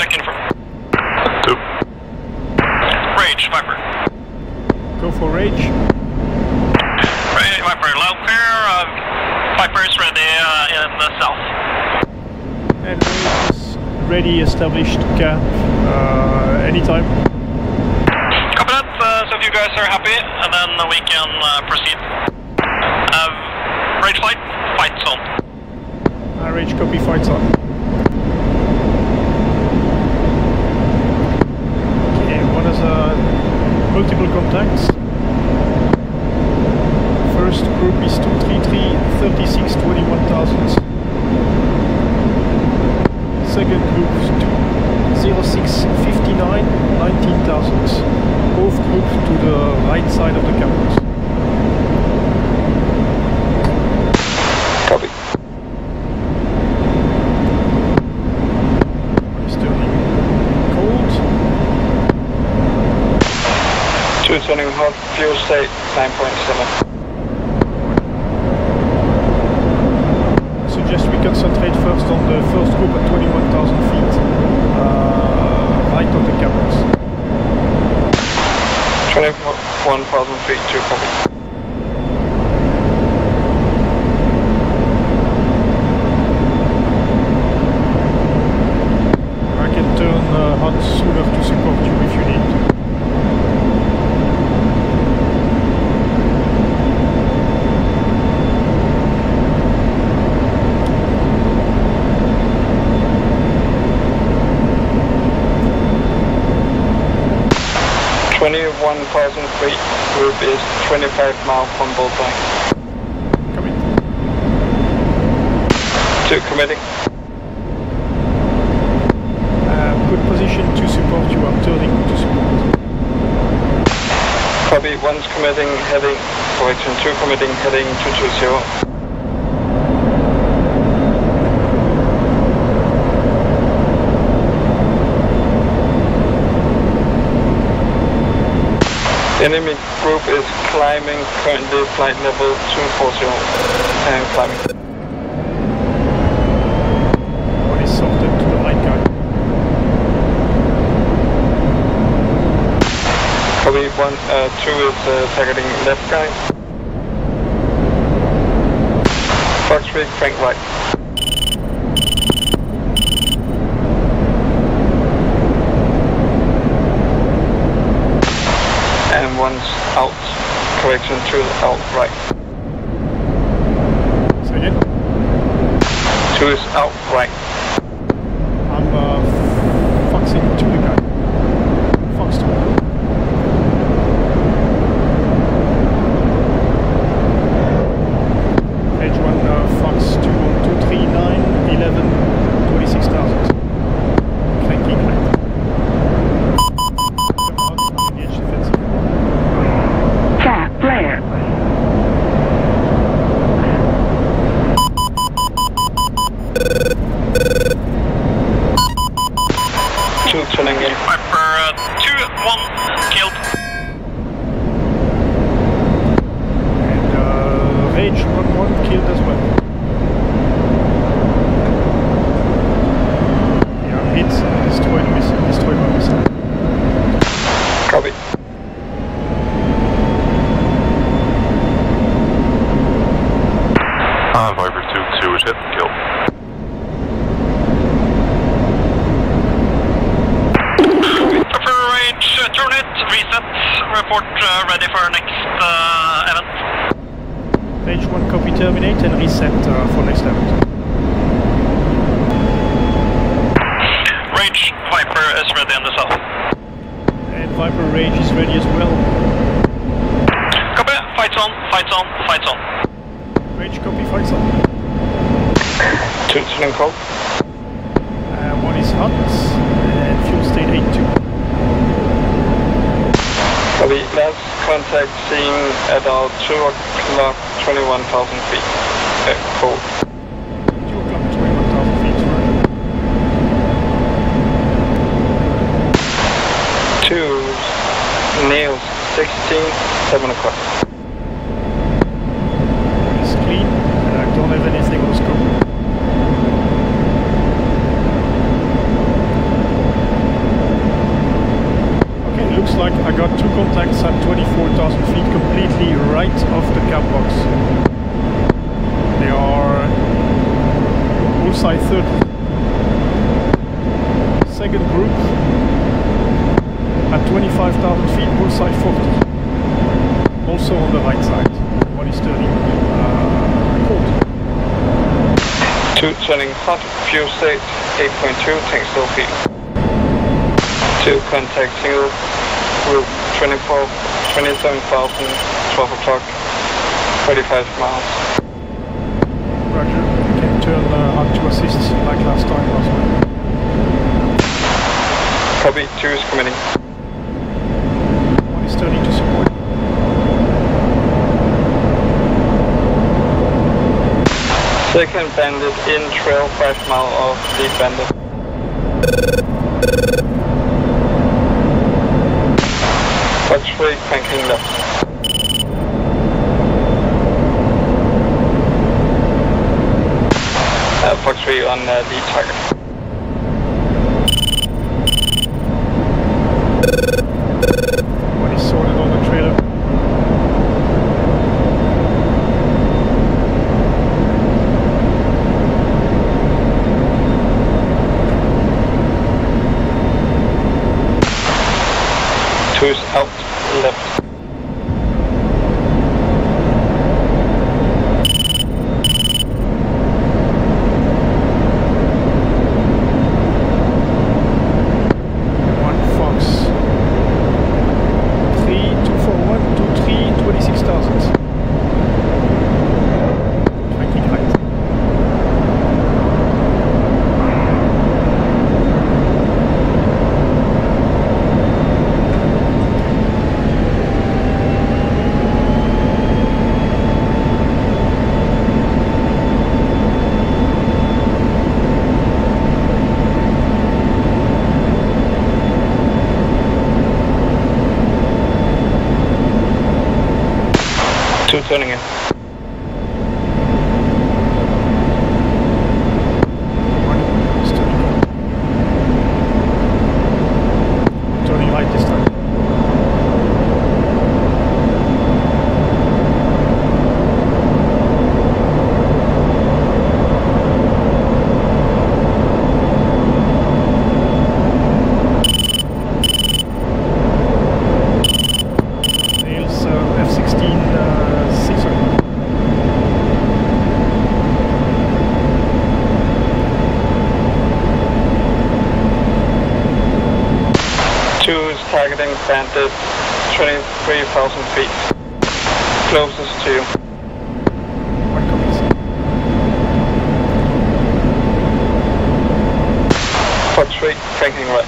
check in. Two. Rage, Viper. Go for rage. Rage, Viper, loud clear. Uh, Viper is ready uh, in the south. And rage is ready, established CAP. Uh, anytime. Copy that. Uh, so if you guys are happy, and then we can uh, proceed. Uh, rage flight, fight zone. Uh, rage copy fight on. One has uh, multiple contacts. First group is 233 36 221 fuel state 9.7. Suggest we concentrate first on the first group at 21,000 feet, uh, right of the cameras. 21,000 feet, 2 copy. 1,000 feet group is 25 miles from bullseye. Two committing. Uh, good position to support, you are turning to support. Copy, one's committing heading, correction, two committing heading 220. Enemy group is climbing, currently flight level 240 and climbing. One sorted to the right guy. Copy one, uh, two is uh, targeting left guy. Fox Rig, crank right. And one's out. Correction, two out right. Say again. Two is out right. Report uh, ready for next uh, event. Rage 1 copy terminate and reset uh, for next event. Rage, Viper is ready in the south. And Viper Rage is ready as well. Copy, fights on, fights on, fights on. Rage copy fights on. Two turning cold. Uh, one is hot and fuel state 8-2. Copy. Last contact seen at about 2 o'clock, 21,000 feet. Uh, cold. 2 o'clock, 21,000 feet. Two nails, 16, 7 o'clock. It's clean and I don't have anything on the scope. Contacts at 24,000 feet completely right of the cap box. They are bullseye 30. Second group at 25,000 feet, bullseye 40. Also on the right side. One is turning uh, cold. 2 turning hot, fuel state 8.2, tank still field. 2 contact single group 24, 27,000, 12 o'clock, 45 miles. Roger. You can turn uh, hard to assist like last time last time. Copy, 2 is committing. One is turning to support. Second bandit in trail 5 mile of lead bandit. Fox 3 cranking left. Uh, Fox 3 on uh, lead target. One is sorted on the trailer. Two is out left. One Fox. Three two four one two three twenty six thousand. Tracking right. Two turning in. One is turning. Turning right this time. Nails uh, F16 uh, 6 o'clock. Two is bandit 23,000 feet. Closest to you. 3 cranking right.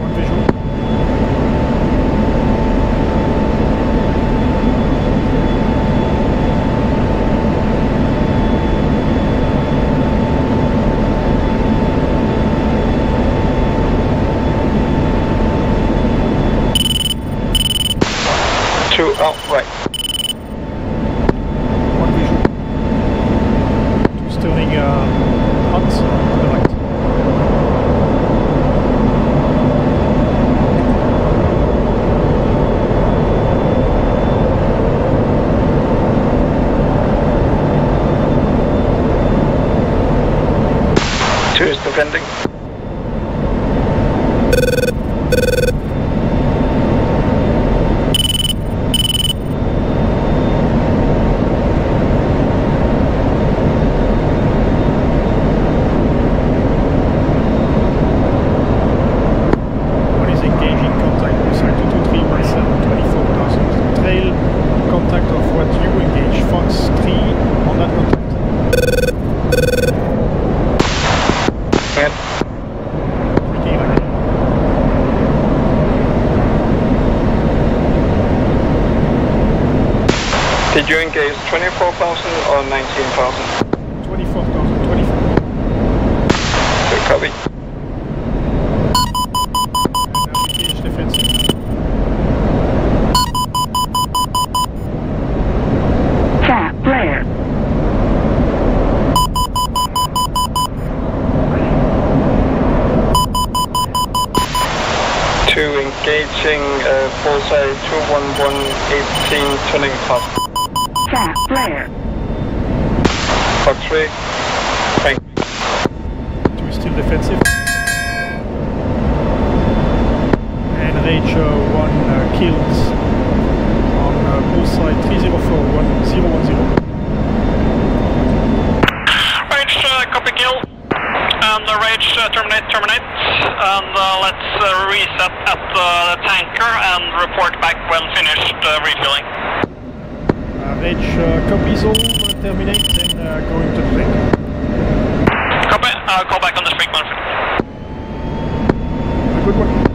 One visual. Two out right. One visual. Two turning uh, hot to the right. Two is defending. One is engaging contact beside 22317, 24,000. Trail contact of what you engage, Fox 3 on that contact. And Pretty right. Did you engage 24,000 or 19,000? 24,000, 24. Good copy. Now engage defensive. Chaff flare. Two engaging uh, Bullseye 21118 turning top. Chaff flare. Fox 3. Thank you. Two is still defensive. And rage uh, 1 uh, killed on uh, bullseye 30411010. Rage, uh, copy kill. And uh, Rage, uh, terminate, terminate. And uh, let's uh, reset at uh, the tanker and report back when finished uh, refilling. Rage uh, copies all, uh, terminate and uh, go into the tank. Copy, uh, call back on the Springman. A good one.